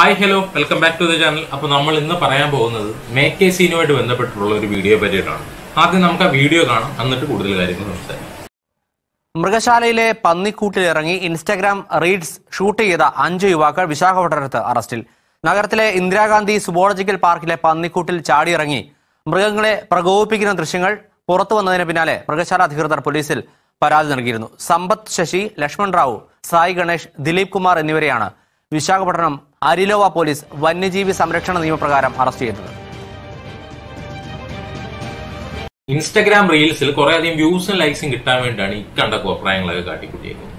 Hi hello welcome back to the channel അപ്പൊ നമ്മൾ ഇന്ന് പറയാൻ പോകുന്നത് മേക്ക് എ സീനുമായിട്ട് ബന്ധപ്പെട്ടുള്ള ഒരു വീഡിയോ പറ്റിയിട്ടാണ്. ആദ്യം നമുക്ക് ആ വീഡിയോ കാണാം. എന്നിട്ട് കൂടുതൽ കാര്യങ്ങൾ സംസാരിക്കാം. മൃഗശാലയിലെ പന്നിക്കൂട്ടിൽ ഇറങ്ങി ഇൻസ്റ്റാഗ്രാം റീൽസ് ഷൂട്ട് ചെയ്ത അഞ്ച് യുവാക്കൾ വിശാഖപട്ടണത്ത് അറസ്റ്റിൽ. നഗരത്തിലെ ഇന്ദിരാഗാന്ധി സുബോളജിക്കൽ പാർക്കിലെ പന്നിക്കൂട്ടിൽ ചാടിയിറങ്ങി. മൃഗങ്ങളെ പ്രകോപിപ്പിക്കുന്ന ദൃശ്യങ്ങൾ പുറത്തു വന്നതിന് പിന്നാലെ മൃഗശാല അധികൃതർ പോലീസിൽ പരാതി നൽകിയിരുന്നു. സമ്പത്ത് ശശി ലക്ഷ്മൺ റാവു സായി ഗണേഷ് ദിലീപ് കുമാർ എന്നിവരെയാണ് വിശാഖപട്ടണം അരിലോവ പോലീസ് വന്യജീവി സംരക്ഷണ നിയമപ്രകാരം അറസ്റ്റ് ചെയ്തത്. ഇൻസ്റ്റഗ്രാം റീൽസിൽ കുറെ അധികം വ്യൂസും ലൈക്സും കിട്ടാൻ വേണ്ടിയാണ് ഈ കണ്ട കോപ്രായങ്ങളൊക്കെ കാട്ടിക്കൂട്ടിയേക്കുന്നത്.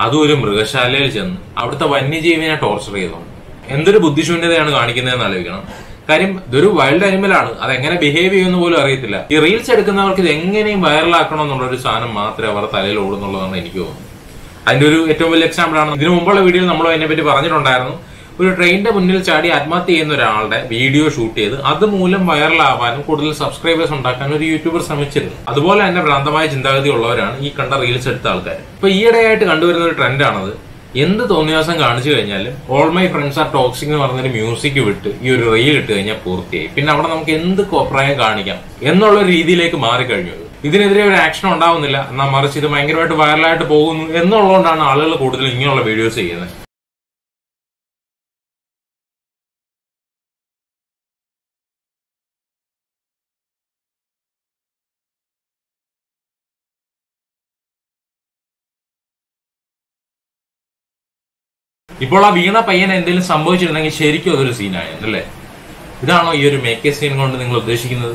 അതും ഒരു മൃഗശാലയിൽ ചെന്ന് അവിടുത്തെ വന്യജീവിനെ ടോർച്ചർ ചെയ്തു എന്തൊരു ബുദ്ധിശൂന്യതയാണ് കാണിക്കുന്നതെന്ന് ആലോചിക്കണം. കാര്യം ഇതൊരു വൈൽഡ് അനിമൽ ആണ്. അത് എങ്ങനെ ബിഹേവ് ചെയ്യുമെന്ന് പോലും അറിയത്തില്ല. ഈ റീൽസ് എടുക്കുന്നവർക്ക് ഇത് എങ്ങനെയും വൈറലാക്കണം എന്നുള്ള ഒരു സാധനം മാത്രമേ അവരുടെ തലയിൽ ഓടുന്നുള്ളതാണ് എനിക്ക് തോന്നുന്നത്. അതിന്റെ ഒരു ഏറ്റവും വലിയ എക്സാമ്പിൾ ആണ്. ഇതിനു മുമ്പുള്ള വീഡിയോയിൽ നമ്മൾ അതിനെപ്പറ്റി പറഞ്ഞിട്ടുണ്ടായിരുന്നു. ഒരു ട്രെയിനിന്റെ മുന്നിൽ ചാടി ആത്മഹത്യ ചെയ്യുന്ന ഒരാളുടെ വീഡിയോ ഷൂട്ട് ചെയ്ത് അതുമൂലം വൈറലാവാനും കൂടുതൽ സബ്സ്ക്രൈബേഴ്സ് ഉണ്ടാക്കാനും ഒരു യൂട്യൂബർ ശ്രമിച്ചിരുന്നു. അതുപോലെ തന്നെ ഭ്രാന്തമായ ചിന്താഗതി ഉള്ളവരാണ് ഈ കണ്ട റീൽസ് എടുത്ത ആൾക്കാർ ഇപ്പൊ ഈയിടെയായിട്ട് കണ്ടുവരുന്ന ഒരു ട്രെൻഡാണത് എന്ത് തോന്നിയാസം കാണിച്ചു കഴിഞ്ഞാലും all my friends are toxic എന്ന് പറഞ്ഞൊരു മ്യൂസിക് വിട്ട് ഈ ഒരു റീൽ ഇട്ട് കഴിഞ്ഞാൽ പൂർത്തിയായി. പിന്നെ അവിടെ നമുക്ക് എന്ത് കോപ്രായം കാണിക്കാം എന്നുള്ള രീതിയിലേക്ക് മാറിക്കഴിഞ്ഞു. ഇതിനെതിരെ ഒരു ആക്ഷൻ ഉണ്ടാവുന്നില്ല. എന്നാൽ മറിച്ച് ഇത് ഭയങ്കരമായിട്ട് വൈറലായിട്ട് പോകുന്നു എന്നുള്ളതുകൊണ്ടാണ് ആളുകൾ കൂടുതൽ ഇങ്ങനെയുള്ള വീഡിയോസ് ചെയ്യുന്നത്. ഇപ്പോൾ ആ വീണ പയ്യൻ എന്തെങ്കിലും സംഭവിച്ചിട്ടുണ്ടെങ്കിൽ ശരിക്കും അതൊരു സീനായിരുന്നു അല്ലേ? ഇതാണോ ഈ ഒരു മേക്കേ സീൻ കൊണ്ട് നിങ്ങൾ ഉദ്ദേശിക്കുന്നത്?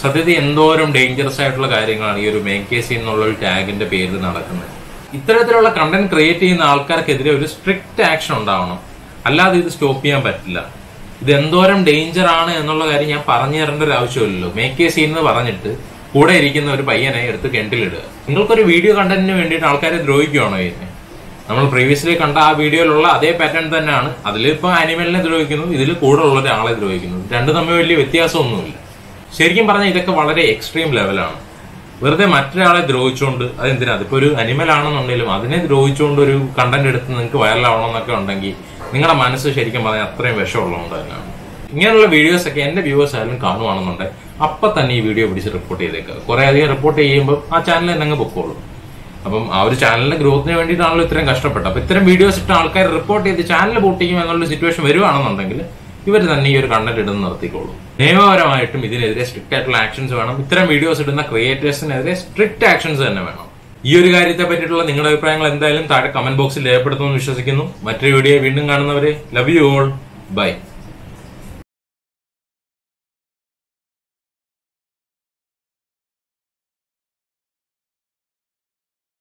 സത്യത്തിൽ എന്തോരം ഡേഞ്ചറസ് ആയിട്ടുള്ള കാര്യങ്ങളാണ് ഈ ഒരു മേക്ക് സീൻ എന്നുള്ള ഒരു ടാഗിന്റെ പേരിൽ നടക്കുന്നത്. ഇത്തരത്തിലുള്ള കണ്ടന്റ് ക്രിയേറ്റ് ചെയ്യുന്ന ആൾക്കാർക്കെതിരെ ഒരു സ്ട്രിക്റ്റ് ആക്ഷൻ ഉണ്ടാവണം. അല്ലാതെ ഇത് സ്റ്റോപ്പ് ചെയ്യാൻ പറ്റില്ല. ഇത് എന്തോരം ഡേഞ്ചർ ആണ് എന്നുള്ള കാര്യം ഞാൻ പറഞ്ഞു തരേണ്ട ഒരു ആവശ്യമില്ലല്ലോ. മേക്ക് സീൻ എന്ന് പറഞ്ഞിട്ട് കൂടെ ഇരിക്കുന്ന ഒരു പയ്യനെ എടുത്ത് കെണ്ടിലിടുക നിങ്ങൾക്കൊരു വീഡിയോ കണ്ടന്റിന് വേണ്ടിയിട്ട് ആൾക്കാരെ ദ്രോഹിക്കുകയാണോ ഇതിനെ നമ്മൾ പ്രീവിയസ്ലി കണ്ട ആ വീഡിയോയിലുള്ള അതേ പാറ്റേൺ തന്നെയാണ്. അതിലിപ്പോ ആനിമലിനെ ദ്രോഹിക്കുന്നു ഇതിൽ കൂടെ ഉള്ള ഒരാളെ ദ്രോഹിക്കുന്നു. രണ്ടു തമ്മിൽ വലിയ വ്യത്യാസമൊന്നുമില്ല. ശരിക്കും പറഞ്ഞാൽ ഇതൊക്കെ വളരെ എക്സ്ട്രീം ലെവലാണ് വെറുതെ മറ്റൊരാളെ ദ്രോഹിച്ചുകൊണ്ട് അതെന്തിനാ? അതിപ്പോ ഒരു അനിമൽ ആണെന്നുണ്ടെങ്കിലും അതിനെ ദ്രോഹിച്ചുകൊണ്ട് ഒരു കണ്ടന്റ് എടുത്ത് നിങ്ങൾക്ക് വൈറലാവണം എന്നൊക്കെ ഉണ്ടെങ്കിൽ നിങ്ങളുടെ മനസ്സ് ശരിക്കും പറഞ്ഞാൽ അത്രയും വിഷമുള്ളതുകൊണ്ട് തന്നെയാണ്. ഇങ്ങനെയുള്ള വീഡിയോസ് ഒക്കെ എന്റെ വ്യൂവേഴ്സ് ആയാലും കാണുവാണെന്നുണ്ടെങ്കിൽ അപ്പൊ തന്നെ ഈ വീഡിയോ പിടിച്ച് റിപ്പോർട്ട് ചെയ്തേക്കുക കുറെ അധികം റിപ്പോർട്ട് ചെയ്യുമ്പോൾ ആ ചാനൽ തന്നെ അങ്ങ് പൊക്കോളും. അപ്പം ആ ഒരു ചാനലിന്റെ ഗ്രോത്തിന് വേണ്ടിയിട്ടാണല്ലോ ഇത്രയും കഷ്ടപ്പെട്ടത്. അപ്പൊ ഇത്തരം വീഡിയോസ് ഇട്ട ആൾക്കാർ റിപ്പോർട്ട് ചെയ്ത് ചാനൽ പൂട്ടിക്കും എന്നുള്ള സിറ്റുവേഷൻ വരുവാണെന്നുണ്ടെങ്കിൽ ഇവർ തന്നെ ഈ ഒരു കണ്ടന്റ് ഇടുന്ന നിർത്തിക്കോളൂ. നിയമപരമായിട്ടും ഇതിനെതിരെ സ്ട്രിക്റ്റ് ആയിട്ടുള്ള ആക്ഷൻസ് വേണം. ഇത്തരം വീഡിയോസ് ഇടുന്ന ക്രിയേറ്റേഴ്സിനെതിരെ സ്ട്രിക്റ്റ് ആക്ഷൻസ് തന്നെ വേണം. ഈ ഒരു കാര്യത്തെ പറ്റിയിട്ടുള്ള നിങ്ങളുടെ അഭിപ്രായങ്ങൾ എന്തായാലും താഴെ കമന്റ് ബോക്സിൽ രേഖപ്പെടുത്തുമെന്ന് വിശ്വസിക്കുന്നു. മറ്റൊരു വീഡിയോ വീണ്ടും കാണുന്നവരെ ലവ് യു ഓൾ ബൈ